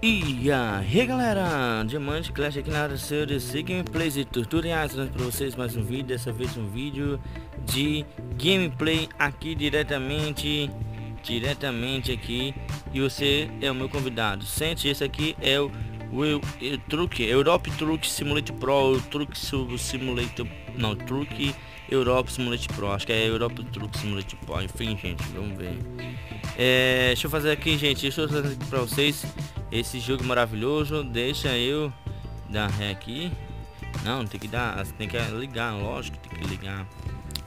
E aí galera, Diamante Clash aqui na área CDC Gameplays e tutoriais para vocês mais um vídeo, dessa vez um vídeo de gameplay aqui diretamente, diretamente aqui e você é o meu convidado. Sente, esse aqui é o, o, o, truque, Europe Truck Simulator Pro, o Truck Simulator, não, Truque Europe Simulator Pro, acho que é Europe Truck Simulator Pro, enfim gente, vamos ver. É, deixa eu fazer aqui gente, deixa eu fazer aqui para vocês esse jogo maravilhoso. Deixa eu dar ré aqui. Não, tem que dar, tem que ligar, lógico, tem que ligar.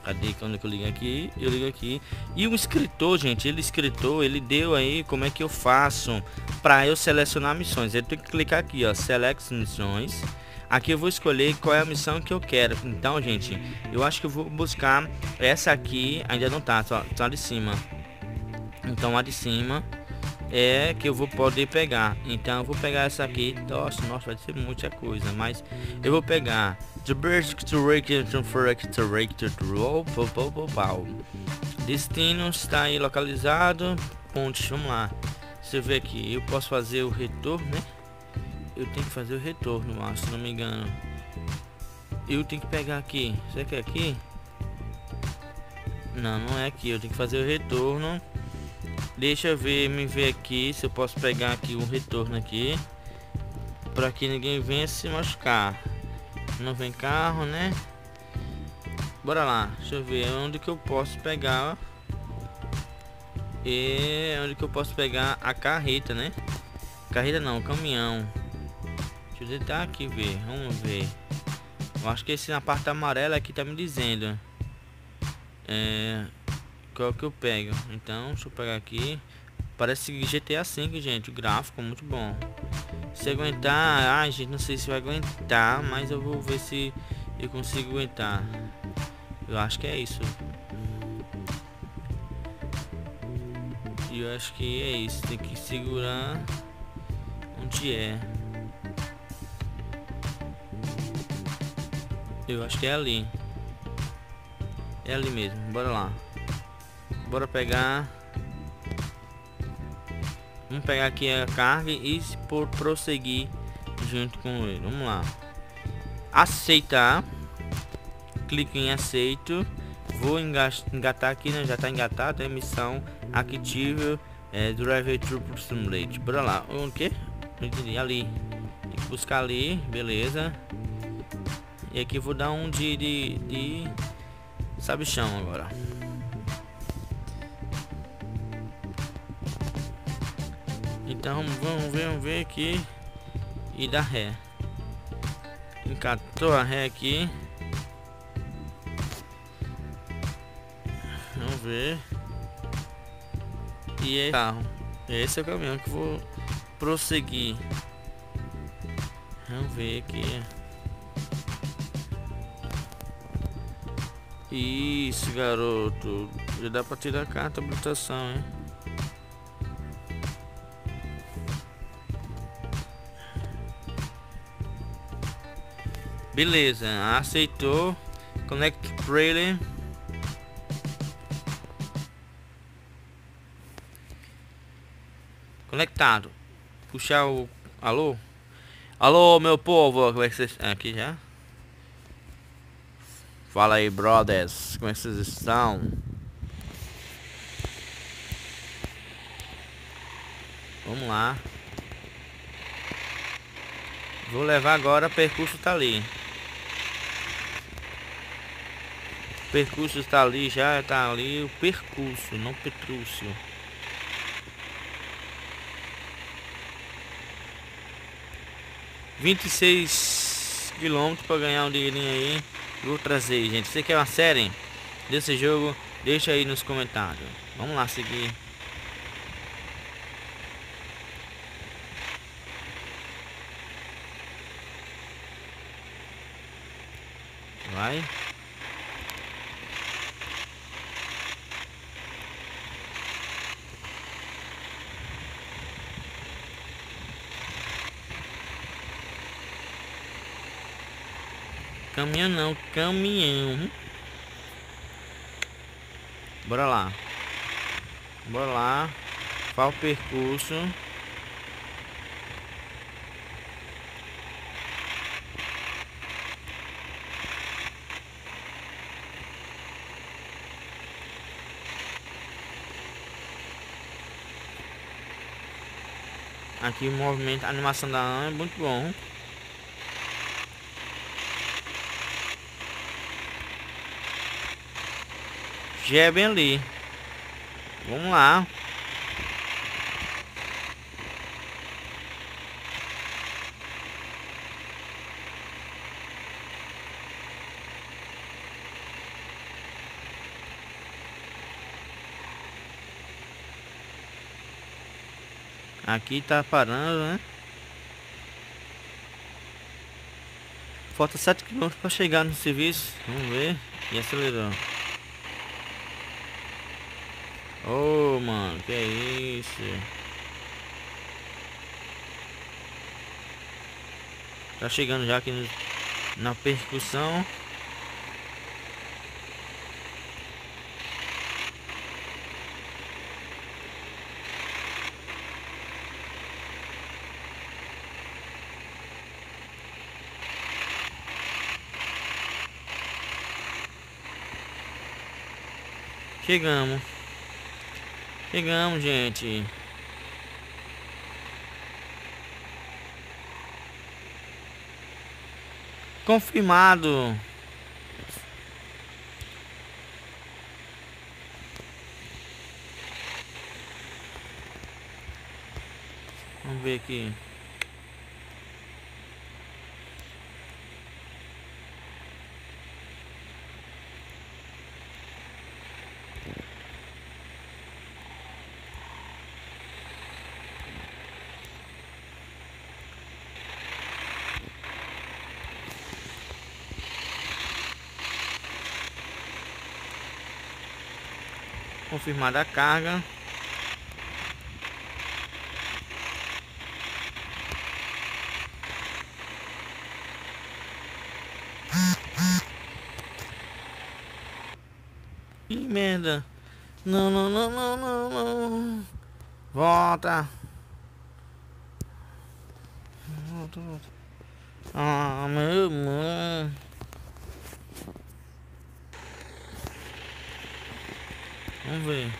Cadê quando eu ligo aqui? Eu ligo aqui. E o escritor, gente, ele escritor, ele deu aí como é que eu faço para eu selecionar missões. Eu tenho que clicar aqui, ó, select missões. Aqui eu vou escolher qual é a missão que eu quero. Então, gente, eu acho que eu vou buscar essa aqui, ainda não tá, só, só de cima. Então, a de cima é que eu vou poder pegar. Então eu vou pegar essa aqui. Nossa, nossa, vai ser muita coisa, mas eu vou pegar The Basic to Destino está aí localizado. Ponte, vamos lá. Você vê aqui, eu posso fazer o retorno, né? Eu tenho que fazer o retorno, mas se não me engano. Eu tenho que pegar aqui. Você quer aqui? Não, não é aqui. Eu tenho que fazer o retorno Deixa eu ver, me ver aqui se eu posso pegar aqui um retorno aqui. Para que ninguém venha se machucar. Não vem carro, né? Bora lá, deixa eu ver onde que eu posso pegar. E onde que eu posso pegar a carreta, né? Carreta não, caminhão. Deixa eu tentar aqui ver, vamos ver. Eu acho que esse na parte amarela aqui tá me dizendo. É qual que eu pego? Então deixa eu pegar aqui. Parece GTA 5 gente. O gráfico muito bom. Se aguentar ai gente não sei se vai aguentar mas eu vou ver se eu consigo aguentar. Eu acho que é isso. E eu acho que é isso. Tem que segurar onde é. Eu acho que é ali. É ali mesmo. Bora lá Bora pegar. Vamos pegar aqui a carga e por prosseguir junto com ele. Vamos lá. Aceitar. Clique em aceito. Vou engatar aqui, né? Já tá engatado. É missão activa é, Drive Through Simulate. Bora lá. O que? Ali. Tem que buscar ali. Beleza. E aqui vou dar um de, de, de sabichão agora. Então vamos ver, vamos ver aqui e dar ré. Encatou a ré aqui. Vamos ver. E é carro. Esse é o caminhão que vou prosseguir. Vamos ver aqui. Isso, garoto. Já dá pra tirar a carta habilitação, hein? Beleza, aceitou. Connect trailer. Conectado. Puxar o. Alô? Alô, meu povo. Como é que vocês. Aqui já? Fala aí, brothers. Como é que vocês estão? Vamos lá. Vou levar agora, percurso tá ali. Percurso está ali, já está ali o percurso, não Petrúcio. Vinte e seis quilômetros para ganhar um dinheirinho aí. Vou trazer, gente. Você quer uma série desse jogo? Deixa aí nos comentários. Vamos lá seguir. Caminhão não, caminhão. Bora lá. Bora lá. Qual o percurso? Aqui o movimento, a animação da Ana é muito bom. Já é ali. Vamos lá. Aqui tá parando, né? Falta 7 km para chegar no serviço. Vamos ver. E acelerou. Ô, oh, mano, que é isso? Tá chegando já aqui no, na percussão. Chegamos. Chegamos, gente. Confirmado. Vamos ver aqui. Confirmada a carga. Que merda. Não, não, não, não, não, não. Volta. Volta, volta. Ah, meu irmão. Vamos ver.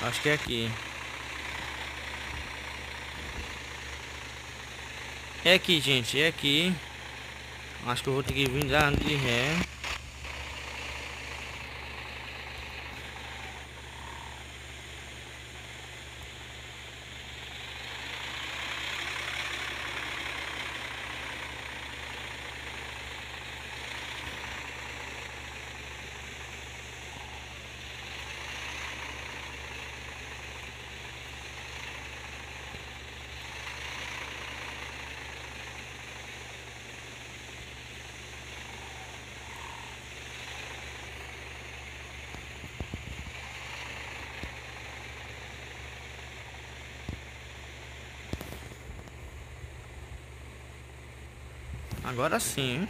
Acho que é aqui. É aqui, gente. É aqui. Acho que eu vou ter que vir lá de ré. Agora sim.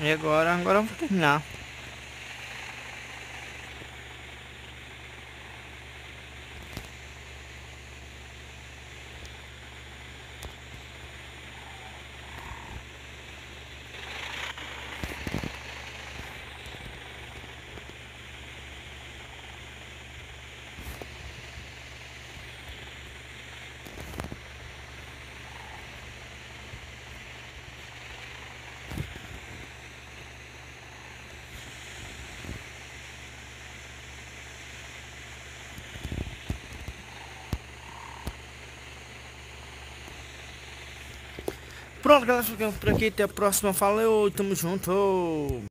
E agora, agora eu vou terminar. Pronto, galera, ficamos por aqui. Até a próxima. Falou, tamo junto.